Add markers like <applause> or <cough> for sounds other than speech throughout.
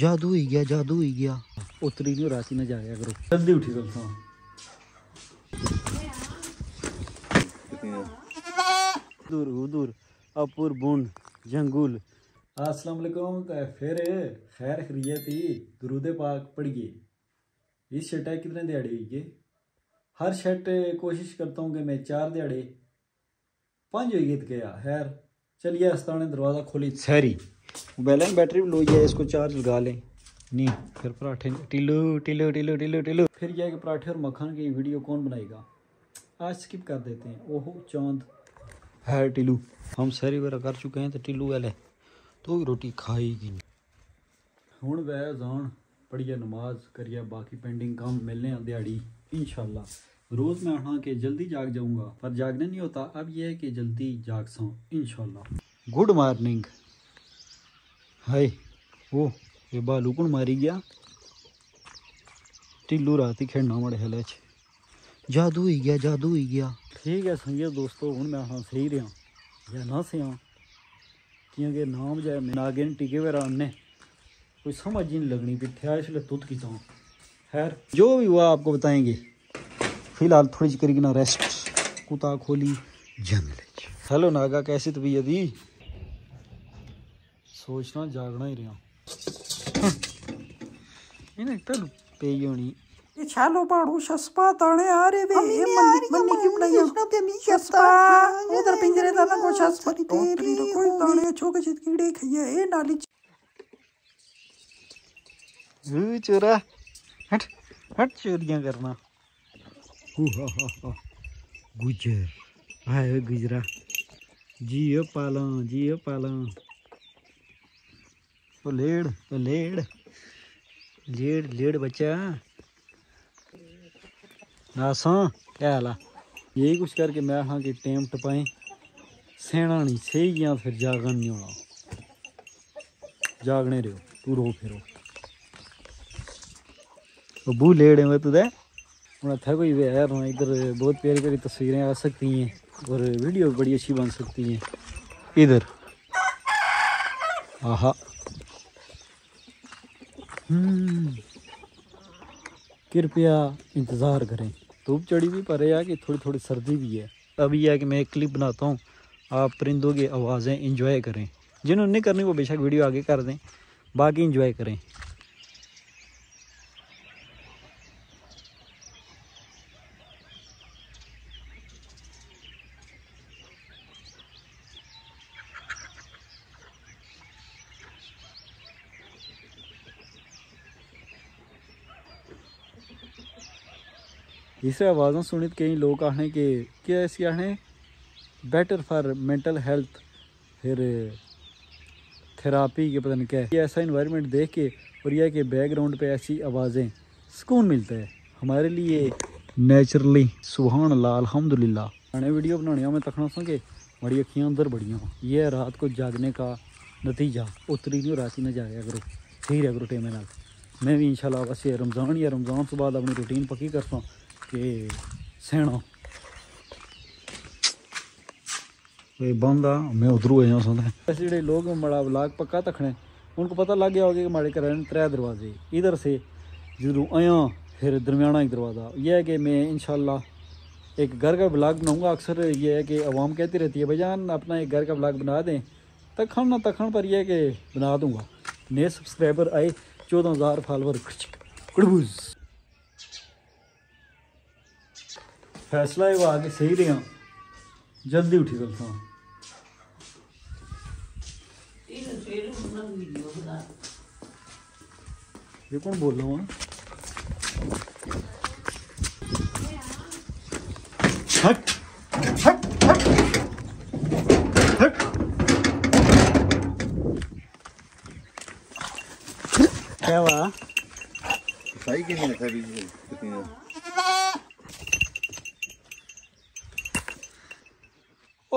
जादू ही गया जादू ही गया। उतरी नहीं राती ना जाया करो। जल्दी उठी कल दूर दूर। अपुर बुन जंगुल। अस्सलाम वालेकुम तो फिर खैर खरीयत ही दरूद पाक पढ़िए इस शर्ट है कितने दिहाड़े हुई है हर शर्ट कोशिश करता हूँ कि मैं चार दिहाड़े। पाँच हुई गीत गया खैर। चलिए अस्तान ने दरवाज़ा खोली। सहरी बैलेंस बैटरी भी लोई जाए इसको चार्ज लगा लें। नहीं फिर पराठे टिलो टिलो टिलो टिलो टिलो फिर यह कि पराठे और मक्खन की वीडियो कौन बनाएगा? आज स्किप कर देते हैं। ओहो चाँद। है टिलू हम सहरी वगैरह कर चुके हैं तो टिलू वाले। तो रोटी खाएगी नहीं। हूँ वह जान पढ़िए नमाज़ करिए बाकी पेंडिंग काम मिलने दिहाड़ी। शाला रोज़ मैं आना कि जल्दी जाग जाऊँगा पर जागने नहीं होता। अब यह है कि जल्दी जाग सऊँ इंशाल्लाह। गुड मॉर्निंग हाय ओ ये बालू कौन मारी गया? टिल्लू रात ही खेड़ना मड़े हले जादू ही गया जादू ही गया। ठीक है संगे दोस्तों हूँ मैं हाँ सही रहा। या ना सहा क्योंकि नाम जाए नागिन टीके वगैरह आने कोई समझ ही नहीं लगनी पिठ्या इसलिए तुत की खैर जो भी हुआ आपको बताएँगे। फ़िलहाल थोड़ी सी करेगी ना रेस्ट कुता खोली। जंगल हेलो नागा कैसी तबीयत ही सोचना जागना ही रहा इन्हें तल पे होनी। छालो पाड़ू शस्पा ताने आ रे वे। ये मन्नी मन्नी की बनाई शस्पा उधर पिंजरे दा ना को शस्पा। तेरी तो चोरा हट हट चोरियाँ करना। गुजर। आए गुजरा। जियो पाला जियो पाला ओ लेड़ लेड़। लेड़ लेड़ बच्चा। नासा, क्या हाल यही कुछ करके मैं हाँ कि टेम टपाए। सेना नहीं सही या फिर जागन नहीं होना। जागने रहो, तू रो फिरो। बू लेड़े में तुझे? हूँ इतना कोई यार इधर बहुत प्यारी प्यारी तस्वीरें आ सकती हैं और वीडियो बड़ी अच्छी बन सकती हैं इधर आहा कृपया इंतज़ार करें धूप चढ़ी भी पर यह कि थोड़ी थोड़ी सर्दी भी है अभी यह कि मैं एक क्लिप बनाता हूँ आप परिंदों की आवाज़ें इंजॉय करें जिन्होंने नहीं करनी वो बेशक वीडियो आगे कर दें बाकी इंजॉय करें इस आवाज़ों सुनी कई लोग आखने के, क्या इसी आखने बेटर फॉर मेंटल हेल्थ फिर थेरापी के पता नहीं क्या है। ऐसा इन्वायरमेंट देख के और यह कि बैकग्राउंड पे ऐसी आवाज़ें सुकून मिलता है। हमारे लिए नेचुरली सुबहान अल्लाह अल्हम्दुलिल्लाह। मैंने वीडियो बनाने में तखना सो कि बड़ी अखियाँ अंदर बड़ियाँ यह रात को जागने का नतीजा, उतरी नहीं रात ही ना जाया करो। सही रहा करो टेमे मैं भी इंशाल्लाह बस ये रमज़ान या रमज़ान तो बाद अपनी रूटीन पक्की करता કે સેણો कोई बंदा, मैं उधरू आया सोता ऐसे जो लोग मड़ा लाग पक्का तखने उनको पता लग गया होगा कि माड़े घर त्रै दरवाजे। इधर से ज़रूर आया, फिर दरमियाना एक दरवाज़ा। यह है कि मैं इन एक घर का ब्लॉग बनाऊँगा। अक्सर यह है कि आवाम कहती रहती है भाईजान अपना एक घर का ब्लाग बना दें। तखन ना तखन पर यह है कि बना दूँगा। नए सब्सक्राइबर आए, चौदह हज़ार फॉलोअर फैसला है वो आगे सही रहा जल्दी उठी गल था ये कौन बोल रहा हूँ? हट हट हट हट। क्या हुआ? सही कि नहीं था कितनी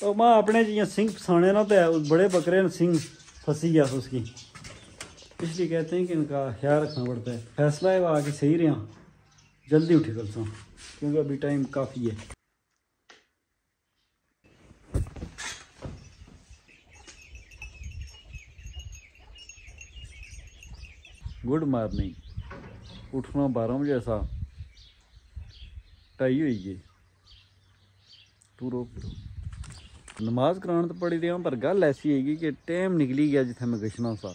तो माँ, अपने जियाँ सिंह फसाने ना तो बड़े बकरे ने सिंह फंसी गया उसकी। इसलिए कहते हैं कि इनका ख्याल रखना पड़ता है। फैसला है वो आके सही रहा। जल्दी उठे कल सो क्योंकि अभी टाइम काफ़ी है। Good morning. उठना बारह बजे ऐसा। ढाई गई टूरो फिरो नमाज करान तो पढ़ी रहा पर गल ऐसी है कि टाइम निकली गया जिथे मैं गशना सा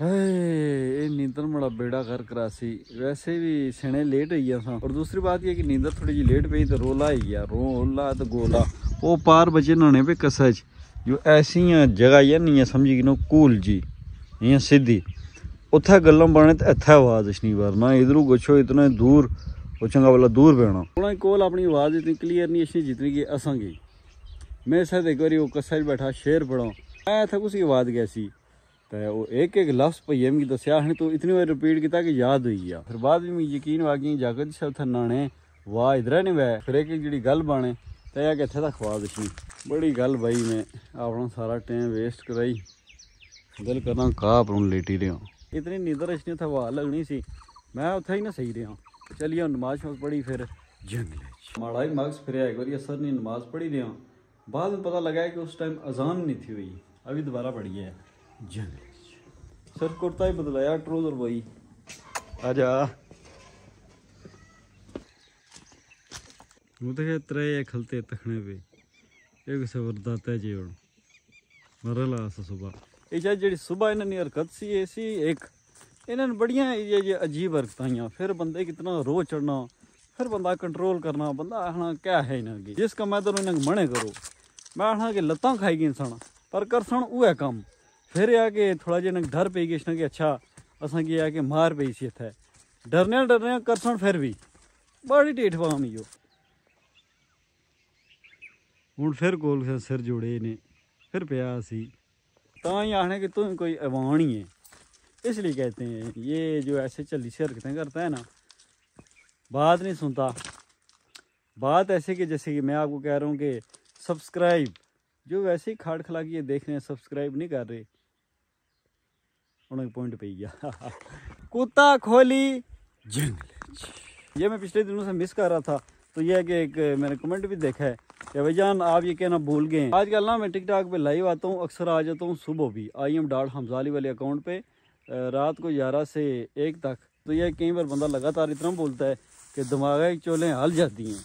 है नींदर बड़ा बेड़ा कर करासी वैसे भी सिने लेट हो गया था और दूसरी बात ये कि नींदर थोड़ी जी लेट पई तो रोला ही गया रोला तो गोला वो पार बचे नहाने पे कसच जो ऐसियां जगह या नहीं है समझी गिनो कूल जी इयां सीधी उत्थे गल्लां बने ते इत्थे आवाज नहीं वरना इधरों गच्छो इतना दूर ਉਹ ਚੰਗਾ ਵਾਲਾ ਦੂਰ ਪੈਣਾ ਉਹਨਾਂ ਕੋਲ ਆਪਣੀ ਆਵਾਜ਼ ਇਤਨੀ ਕਲੀਅਰ ਨਹੀਂ ਅਸੀ ਜਿਤਨੀ ਕਿ ਅਸਾਂ ਗਈ मेरे साथ एक बार वो कसा बैठा, शेर पढ़ो मैं इतना उसकी आवाज़ कैसी तो वो एक एक लफ्ज़ पहिए मिगी दसिया असें तो इतनी बार रिपीट किया कि याद होई गया फिर बाद में यकीन हुआ कि जागत साहब था नाने वाह इधरा नहीं वै। फिर एक जी गल बने तो यह कितने तक खवा दसी बड़ी गल बई मैं अपना सारा टाइम वेस्ट कराई। दिल करना कहा पर लेटी रहा इतनी नींदर अच्छी था वाह लगनी सी। मैं उतना ही ना सही रहा चलिए नमाज़ शमाज पढ़ी, फिर जंगल माड़ा ही मगज फिर एक बार, असर नहीं नमाज़ पढ़ी रहा बाद में पता लगा है कि उस टाइम अजान नहीं थी हुई। अभी दोबारा पड़ गया है सर, कुर्ता ही बदलाया, ट्रोजर वही। आजा। मुझे त्रे खलते तखने पे। एक से वरदाता जी और। मरला सुबह। ये जी सुबह इन्होंने हरकत सी ऐसी एक। इन्होंने बड़िया ये जी अजीब हरकत फिर बंदे कितना रोह चढ़ना, फिर बंदा कंट्रोल करना, बंदा आखना, क्या है इन्होंने जिसका मैं तो इन्हें मने करो। मैं आखा कि लत्त खाई गई सण पर कर सण उहे कम फिर आ कि थोड़ा जि डर पई गई कि अच्छा असा की आ कि मार पई सी इतने डरने डरने कर सण फिर भी बड़ी ढेठ फाम इो हूँ फिर कोल सिर जुड़े ने फिर पिया सी तो ही आखने कि तुम कोई अवान ही है इसलिए कहते हैं ये जो ऐसे चली से हरकतें करता है ना बात नहीं सुनता बात ऐसे कि जैसे कि मैं आपको कह रहा हूँ कि सब्सक्राइब। जो वैसे ही खाड़ खिला के देख रहे हैं, सब्सक्राइब नहीं कर रहे। उन्हें पॉइंट पे गया <laughs> कुत्ता खोली जंगल। ये मैं पिछले दिनों से मिस कर रहा था। तो ये है कि एक, मैंने कमेंट भी देखा है कि भाई जान, आप ये कहना भूल गए। आजकल ना मैं टिकटॉक पे लाइव आता हूँ, अक्सर आ जाता हूँ सुबह भी। आई एम डॉट हमजाली वाले अकाउंट पे रात को ग्यारह से एक तक। तो यह कई बार बंदा लगातार इतना बोलता है कि दिमाग की चोलें हल जाती हैं।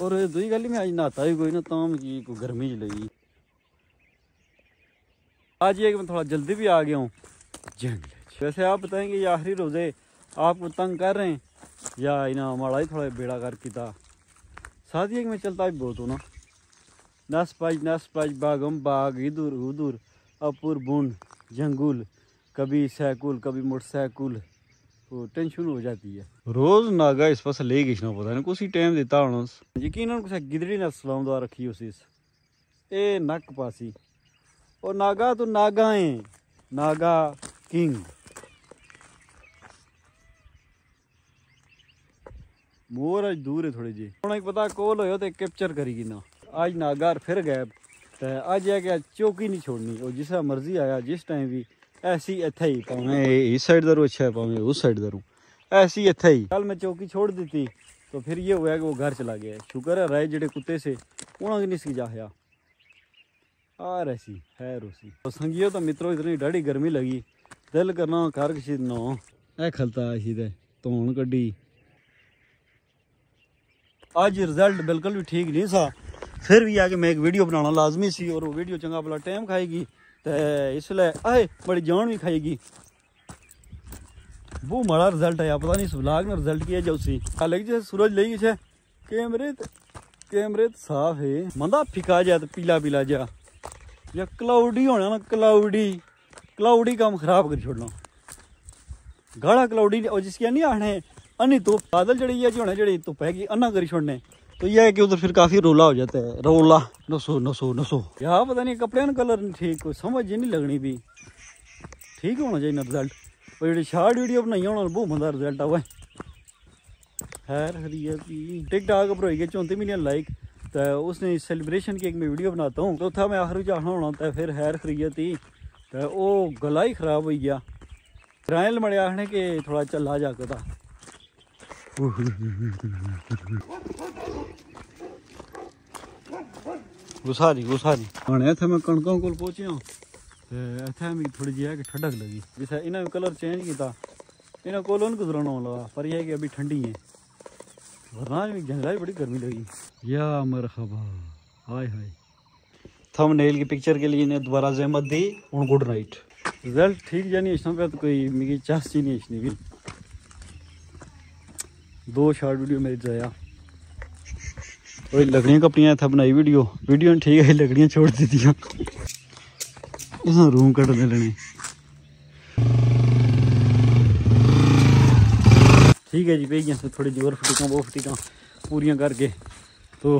और दूसरी गल मैं अज नहाता भी कोई ना तो मिगी कोई गर्मी लगी। आज ये मैं थोड़ा जल्दी भी आ गया हूँ। जंगल वैसे आप बताएँगे, ये आखिरी रोज़े आपको तंग कर रहे हैं? या इना माड़ा ही थोड़ा बेड़ा कर किता? साथ ही मैं चलता भी बहुत हूँ ना। नस पज नस पज बागम बाग, इधर उधर, अपुर बुन, जंगुल, कभी साइकिल कभी मोटरसाइकिल तो टेंशन हो जाती है। रोज नागा इस पास ले खिंचना पता नहीं कुछ टाइम दिता होना यकीन कुछ गिदड़ी ने सलाम दुआ रखी उस ए नक पासी। और नागा तो नागा है। नागा किंग। मोर अज दूर है थोड़ी जी। हूँ पता कोल हो तो कैप्चर करी ना। अज नागार फिर गए तो अज है कि चौकी नहीं छोड़नी। और जिस मर्ज़ी आया जिस टाइम भी ऐसी इतना ही भावें इस साइड का रू अच्छा है उस साइड का रू ऐसी इतना ही। कल मैं चौकी छोड़ दी तो फिर ये हुआ कि वो घर चला गया। शुक्र है राय जेडे कुत्ते से उन्होंने नहीं सी जाया आ ऐसी है रूसी। तो संगियो तो मित्रों इतनी डाढ़ी गर्मी लगी। दिल करना कर किसी नो। ए खलता इसी दे धोन कड्डी। आज रिज़ल्ट बिल्कुल भी ठीक नहीं सा। फिर भी आके मैं एक वीडियो बनाना लाजमी सी और वो वीडियो चंगा भला टाइम खाएगी। तो इसलिए आए बड़ी जान भी खाएगी वो माड़ा रिज़ल्ट आया पता नहीं इस ब्लाग ने रिज़ल्ट किया जो उसी हालाँकि जैसे सूरज ले गई कैमरे कैमरे साफ़ है मंदा फिका जाए तो पीला पीला जा या क्लाउडी होना ना क्लाउडी क्लाउडी काम खराब कर छोड़ना गाढ़ा क्लाउडी और जिसकी नहीं आने अन्नी धुप बादल जड़ी है जो होना जड़ी धुप हैगी अन्ना करी छोड़ने तो यह है कि उधर फिर काफ़ी रोला हो जाता है। रोला, नसो नसो नसो। यहाँ पता नहीं, कपड़े का कलर नहीं ठीक, कोई समझ ही नहीं लगनी भी। ठीक होना चाहिए रिज़ल्ट और जी शार्ट वीडियो बनाई होना, बहुत मज़ा रिज़ल्ट आवा खैर टिक टाक पर होगी चौंती मिलियन लाइक तो उसने सेलिब्रेशन की एक मैं वीडियो बनाता हूँ चौथा तो मैं आखिर आखना होना था फिर हैर खरीत तो वो गला ही खराब हो गया रायल मड़े आखने के थोड़ा झला जाकर गुसारी गुसारी हाँ इतने मैं कणकों को पहुंचिया ਤੇ ਇੱਥੇ ਮੈਨੂੰ ਥੋੜੀ ਜਿਹੀ ਹੈ ਕਿ ਠੰਡਕ ਲੱਗੀ ਜਿਸ ਇਹਨਾਂ ਨੇ ਕਲਰ ਚੇਂਜ ਕੀਤਾ ਇਹਨਾਂ ਕੋਲੋਂ ਗੁਜ਼ਰਣਾ ਲਗਾ ਪਰ ਇਹ ਹੈ ਕਿ ਅਭੀ ਠੰਡੀ ਹੈ वरना भी जंगला बड़ी गर्मी लगी या मरहबा हाय हाय थंबनेल की पिक्चर के लिए इन्हें दोबारा जहमत दी और गुड नाइट रिजल्ट ठीक जानी इसमें पे तो कोई मेरी चास ची नहीं इसने भी दो शॉर्ट वीडियो मेरी जाया और लकड़ियाँ कपड़ियाँ था बनाई वीडियो। वीडियो ने ठीक है, लकड़ियाँ छोड़ दी थी इसमें रूम कट लेने। ठीक है जी भेजियाँ से थोड़ी ज़ोर फटीक वो फटीक पूरियाँ करके तो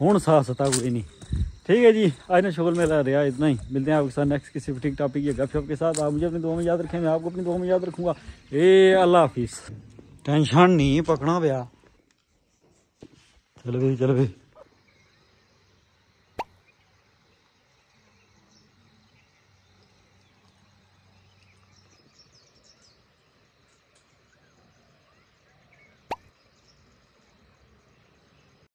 हूँ साथ सता कोई नहीं ठीक है जी, आज ना शुक्र मेरा रहा इतना ही। मिलते हैं आपके साथ नेक्स्ट किसी ठीक टॉपिक या गपशप के साथ। आप मुझे अपनी दुआ में याद रखें, मैं आपको अपनी दुआ में याद रखूँगा। ए, अल्लाह हाफिज। टेंशन नहीं पकड़ा पाया चलो भाई चलो भाई